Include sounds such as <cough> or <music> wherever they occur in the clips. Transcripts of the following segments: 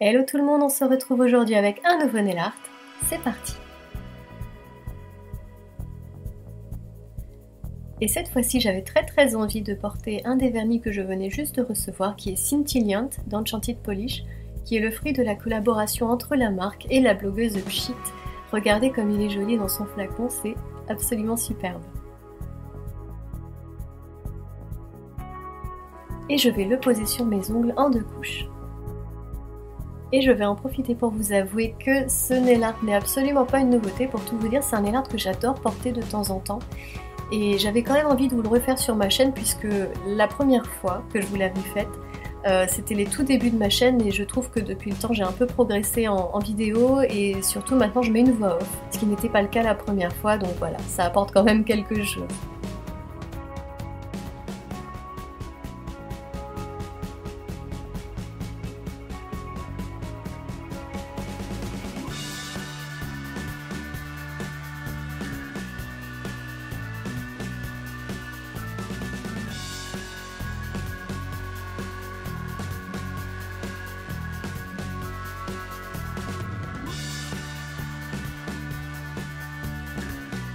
Hello tout le monde, on se retrouve aujourd'hui avec un nouveau nail art. C'est parti Et cette fois-ci, j'avais très très envie de porter un des vernis que je venais juste de recevoir, qui est Scintillant d'Enchanted Polish, qui est le fruit de la collaboration entre la marque et la blogueuse Pchit. Regardez comme il est joli dans son flacon, c'est absolument superbe. Et je vais le poser sur mes ongles en deux couches. Et je vais en profiter pour vous avouer que ce nail art n'est absolument pas une nouveauté. Pour tout vous dire, c'est un nail art que j'adore porter de temps en temps. Et j'avais quand même envie de vous le refaire sur ma chaîne puisque la première fois que je vous l'avais faite, euh, c'était les tout débuts de ma chaîne et je trouve que depuis le temps j'ai un peu progressé en, en, vidéo et surtout maintenant je mets une voix off, ce qui n'était pas le cas la première fois donc voilà, ça apporte quand même quelque chose.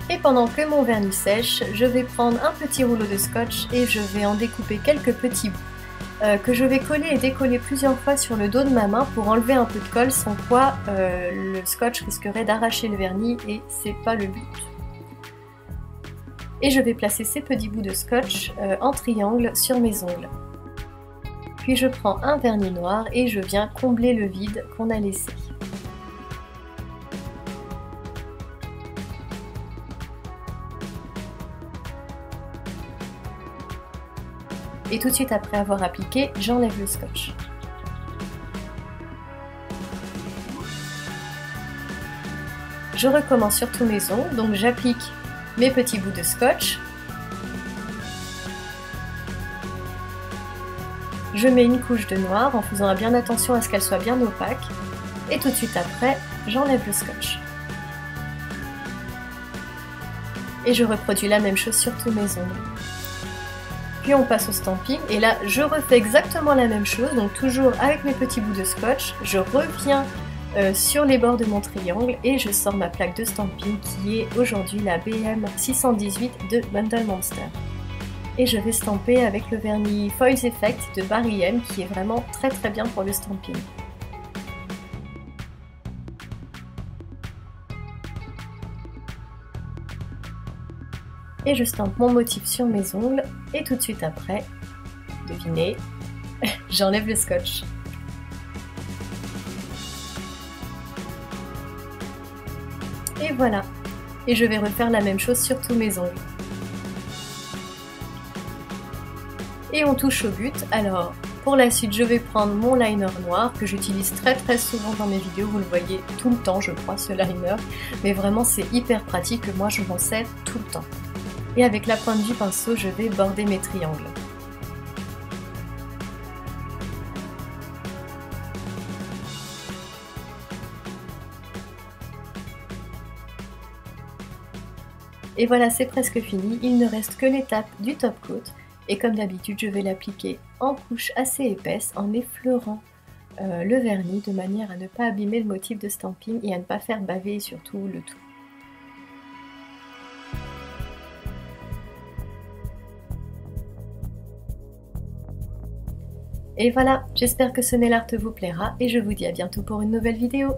Et pendant que mon vernis sèche, je vais prendre un petit rouleau de scotch et je vais en découper quelques petits bouts euh, que je vais coller et décoller plusieurs fois sur le dos de ma main pour enlever un peu de colle sans quoi euh, le scotch risquerait d'arracher le vernis et c'est pas le but. Et je vais placer ces petits bouts de scotch euh, en triangle sur mes ongles. Puis je prends un vernis noir et je viens combler le vide qu'on a laissé. Et tout de suite après avoir appliqué, j'enlève le scotch. Je recommence sur tous mes ongles, donc j'applique mes petits bouts de scotch. Je mets une couche de noir en faisant bien attention à ce qu'elle soit bien opaque. Et tout de suite après, j'enlève le scotch. Et je reproduis la même chose sur tous mes ongles puis on passe au stamping. Et là je refais exactement la même chose. Donc toujours avec mes petits bouts de scotch je reviens euh, sur les bords de mon triangle et je sors ma plaque de stamping qui est aujourd'hui la BM 618 de Bundle Monster. Et je vais stamper avec le vernis Foils Effect de Barry M qui est vraiment très très bien pour le stamping. Et je stampe mon motif sur mes ongles. Et tout de suite après, devinez, <laughs> j'enlève le scotch. Et voilà, et je vais refaire la même chose sur tous mes ongles. Et on touche au but, alors pour la suite je vais prendre mon liner noir que j'utilise très très souvent dans mes vidéos, vous le voyez tout le temps je crois ce liner, mais vraiment c'est hyper pratique, moi je m'en sers tout le temps et avec la pointe du pinceau, je vais border mes triangles. Et voilà, c'est presque fini. Il ne reste que l'étape du top coat. Et comme d'habitude, je vais l'appliquer en couche assez épaisse en effleurant euh, le vernis de manière à ne pas abîmer le motif de stamping et à ne pas faire baver surtout le tout. Et voilà, j'espère que ce nail art vous plaira et je vous dis à bientôt pour une nouvelle vidéo.